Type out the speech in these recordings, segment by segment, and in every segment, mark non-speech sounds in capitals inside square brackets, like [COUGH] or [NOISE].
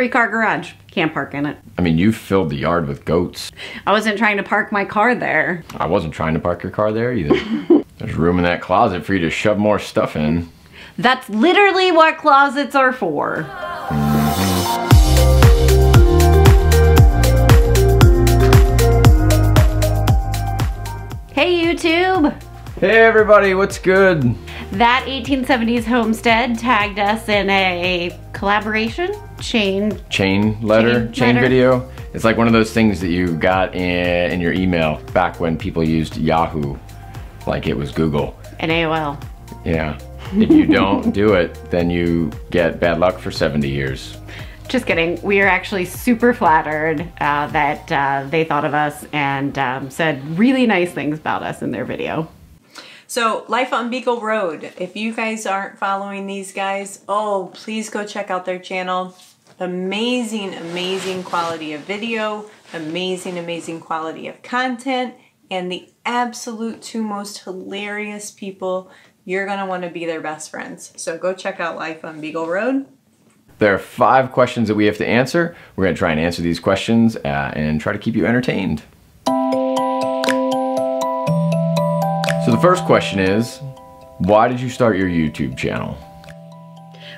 three car garage. Can't park in it. I mean, you filled the yard with goats. I wasn't trying to park my car there. I wasn't trying to park your car there either. [LAUGHS] There's room in that closet for you to shove more stuff in. That's literally what closets are for. Mm-hmm. Hey YouTube! Hey everybody, what's good? That 1870s homestead tagged us in a collaboration chain. Chain letter, Chain chain, letter. video. It's like one of those things that you got in, in your email back when people used Yahoo, like it was Google. and AOL. Yeah. If you don't do it, then you get bad luck for 70 years. Just kidding. We are actually super flattered uh, that uh, they thought of us and um, said really nice things about us in their video. So, Life on Beagle Road. If you guys aren't following these guys, oh, please go check out their channel. Amazing, amazing quality of video, amazing, amazing quality of content, and the absolute two most hilarious people. You're want to be their best friends. So, go check out Life on Beagle Road. There are five questions that we have to answer. We're going to try and answer these questions uh, and try to keep you entertained. First question is, why did you start your YouTube channel?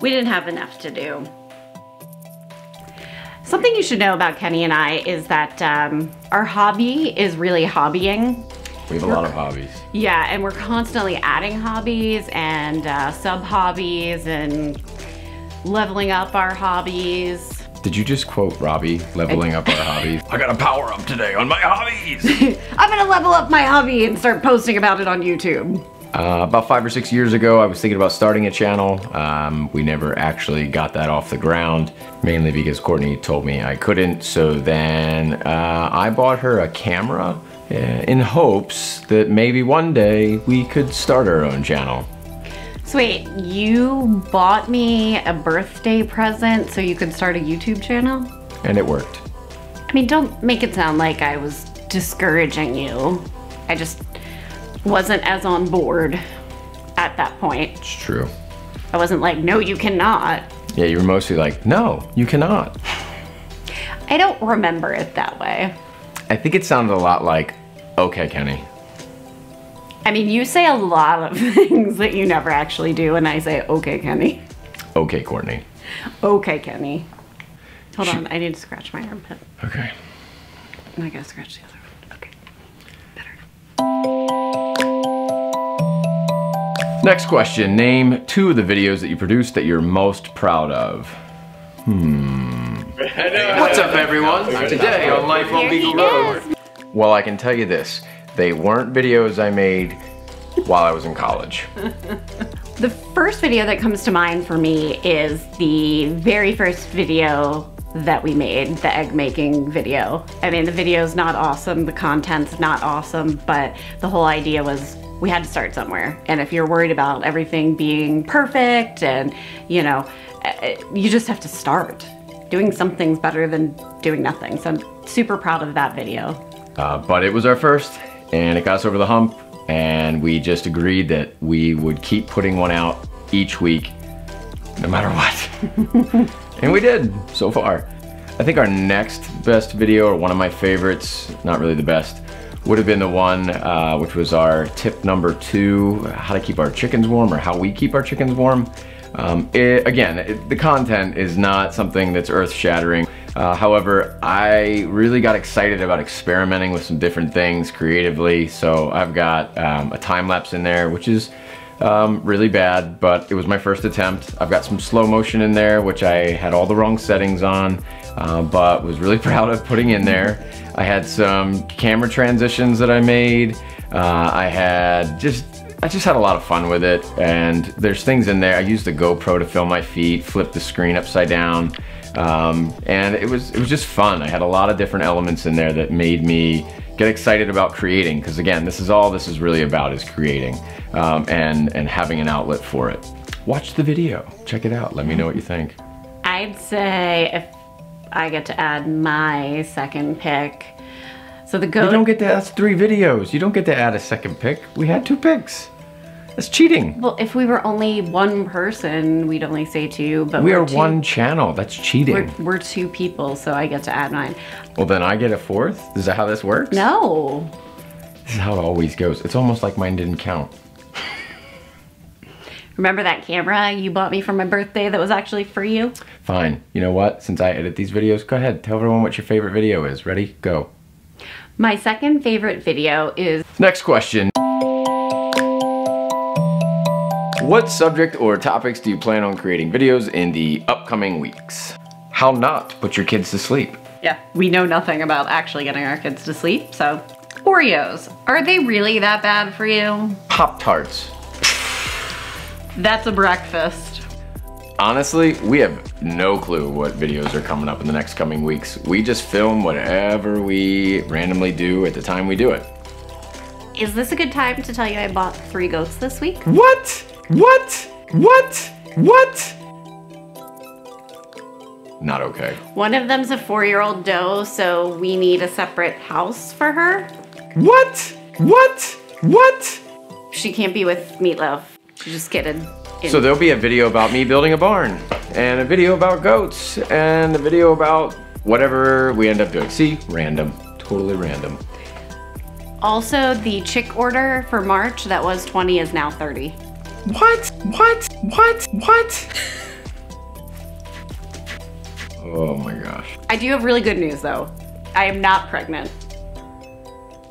We didn't have enough to do. Something you should know about Kenny and I is that um, our hobby is really hobbying. We have a lot of hobbies. Yeah, and we're constantly adding hobbies and uh, sub hobbies and leveling up our hobbies. Did you just quote Robbie, leveling up our hobbies? [LAUGHS] I got a power up today on my hobbies! [LAUGHS] I'm gonna level up my hobby and start posting about it on YouTube. Uh, about five or six years ago, I was thinking about starting a channel. Um, we never actually got that off the ground, mainly because Courtney told me I couldn't. So then uh, I bought her a camera uh, in hopes that maybe one day we could start our own channel. So wait, you bought me a birthday present so you could start a YouTube channel? And it worked. I mean, don't make it sound like I was discouraging you. I just wasn't as on board at that point. It's true. I wasn't like, no, you cannot. Yeah, you were mostly like, no, you cannot. I don't remember it that way. I think it sounded a lot like, okay, Kenny. I mean, you say a lot of [LAUGHS] things that you never actually do, and I say, okay, Kenny. Okay, Courtney. Okay, Kenny. Hold She- on, I need to scratch my armpit. Okay. And I gotta scratch the other one. Okay. Better. Next question. Name two of the videos that you produced that you're most proud of. Hmm. What's up, everyone? Today on Life on Here he Beagle Road. Well, I can tell you this. They weren't videos I made while I was in college. [LAUGHS] The first video that comes to mind for me is the very first video that we made, the egg making video. I mean, the video's not awesome, the content's not awesome, but the whole idea was we had to start somewhere. And if you're worried about everything being perfect and, you know, eh, you just have to start. Doing something's better than doing nothing. So I'm super proud of that video. Uh, but it was our first, and it got us over the hump, and we just agreed that we would keep putting one out each week, no matter what. [LAUGHS] and we did, so far. I think our next best video, or one of my favorites, not really the best, would have been the one uh, which was our tip number two, how to keep our chickens warm, or how we keep our chickens warm. Um, it- again, it- the content is not something that's earth shattering. Uh, however, I really got excited about experimenting with some different things creatively. So I've got um, a time lapse in there, which is um, really bad, but it was my first attempt. I've got some slow motion in there, which I had all the wrong settings on, uh, but was really [LAUGHS] proud of putting in there. I had some camera transitions that I made. Uh, I had just I just had a lot of fun with it, and there's things in there. I used the GoPro to film my feet, flip the screen upside down, um, and it was it was just fun. I had a lot of different elements in there that made me get excited about creating. Because again, this is all this is really about is creating um, and and having an outlet for it. Watch the video, check it out. Let me know what you think. I'd say if I get to add my second pick. So the You don't get to. That's three videos. You don't get to add a second pick. We had two picks. That's cheating. Well, if we were only one person, we'd only say two, but We are two, one channel. That's cheating. We're, we're two people, so I get to add mine. Well, then I get a fourth? Is that how this works? No. This is how it always goes. It's almost like mine didn't count. Remember that camera you bought me for my birthday that was actually for you? Fine. You know what? Since I edit these videos, go ahead. Tell everyone what your favorite video is. Ready? Go. My second favorite video is Next question. What subject or topics do you plan on creating videos in the upcoming weeks? How not to put your kids to sleep. Yeah, we know nothing about actually getting our kids to sleep, so. Oreos, are they really that bad for you? Pop Tarts. That's a breakfast. Honestly, we have no clue what videos are coming up in the next coming weeks. We just film whatever we randomly do at the time we do it. Is this a good time to tell you I bought three goats this week? What? What? What? What? Not okay. One of them's a four year old doe, so we need a separate house for her. What? What? What? She can't be with Meatloaf. She's just kidding. So there'll be a video about me building a barn, and a video about goats, and a video about whatever we end up doing. See? Random. Totally random. also, the chick order for March that was 20 is now 30. What? What? What? What? oh my gosh. I do have really good news though. I am not pregnant.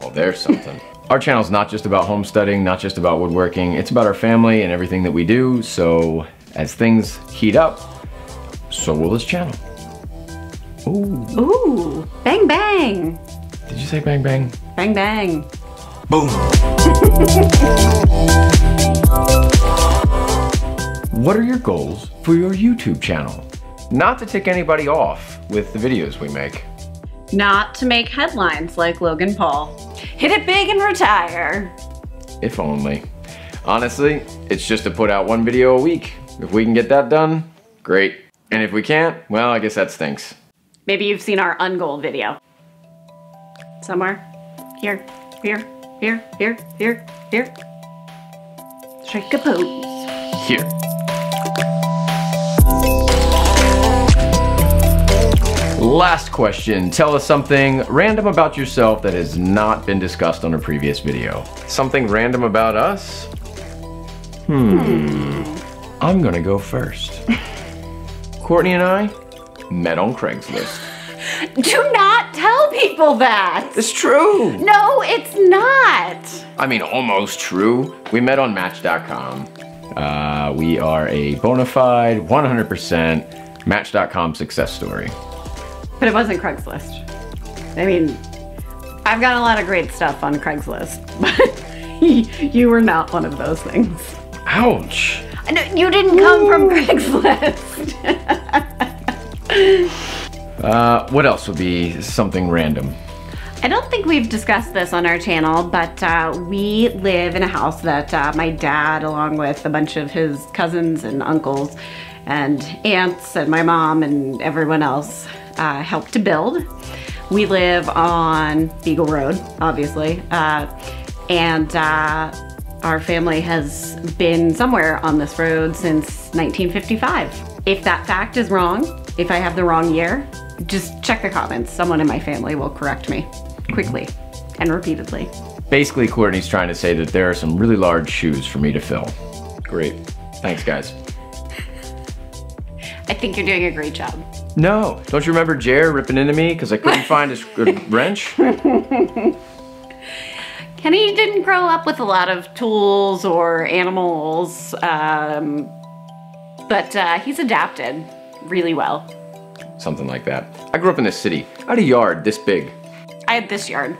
Well, there's something. [LAUGHS] Our channel's not just about homesteading, not just about woodworking. It's about our family and everything that we do. So as things heat up, so will this channel. Ooh. Ooh, bang bang. Did you say bang bang? Bang bang. Boom. [LAUGHS] what are your goals for your YouTube channel? Not to tick anybody off with the videos we make. Not to make headlines like Logan Paul. Hit it big and retire. If only. Honestly, it's just to put out one video a week. If we can get that done, great. And if we can't, well, I guess that stinks. Maybe you've seen our ungoal video. Somewhere. Here, here, here, here, here, here. Strike a pose. Here. Last question. Tell us something random about yourself that has not been discussed on a previous video. Something random about us? Hmm. I'm gonna go first. [LAUGHS] Courtney and I met on Craigslist. [LAUGHS] Do not tell people that. It's true. No, it's not. I mean, almost true. We met on Match.com. Uh, we are a bona fide 100% Match.com success story. But it wasn't Craigslist. I mean, I've got a lot of great stuff on Craigslist, [LAUGHS] but you were not one of those things. Ouch. No, you didn't come from Craigslist. [LAUGHS] Uh, what else would be something random? I don't think we've discussed this on our channel, but uh, we live in a house that uh, my dad, along with a bunch of his cousins and uncles and aunts and my mom and everyone else, uh, helped to build. We live on Beagle Road, obviously, uh, and uh, our family has been somewhere on this road since 1955. If that fact is wrong, if I have the wrong year, just check the comments. Someone in my family will correct me quickly and repeatedly. Basically, Courtney's trying to say that there are some really large shoes for me to fill. Great. Thanks, guys. I think you're doing a great job. No, don't you remember Jer ripping into me because I couldn't find his [LAUGHS] wrench? Kenny didn't grow up with a lot of tools or animals, um, but uh, he's adapted really well. Something like that. I grew up in the city. I had a yard this big. I had this yard.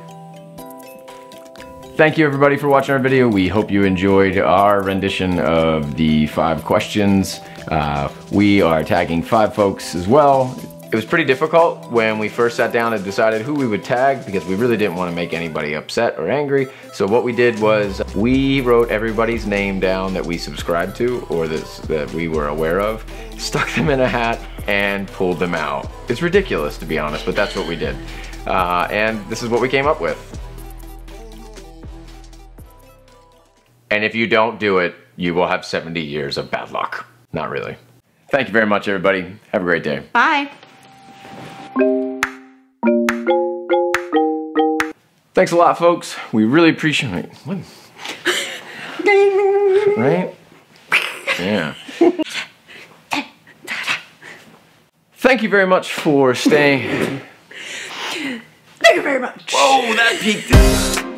Thank you everybody for watching our video. We hope you enjoyed our rendition of the five questions. Uh, we are tagging five folks as well. It was pretty difficult when we first sat down and decided who we would tag because we really didn't want to make anybody upset or angry. So what we did was we wrote everybody's name down that we subscribed to or this, that we were aware of, [LAUGHS] stuck them in a hat and pulled them out. It's ridiculous to be honest, but that's what we did. Uh, and this is what we came up with. And if you don't do it, you will have 70 years of bad luck. Not really. Thank you very much, everybody. Have a great day. Bye. Thanks a lot, folks. We really appreciate it. Right? Yeah. Thank you very much for staying. Thank you very much. Whoa, that peaked.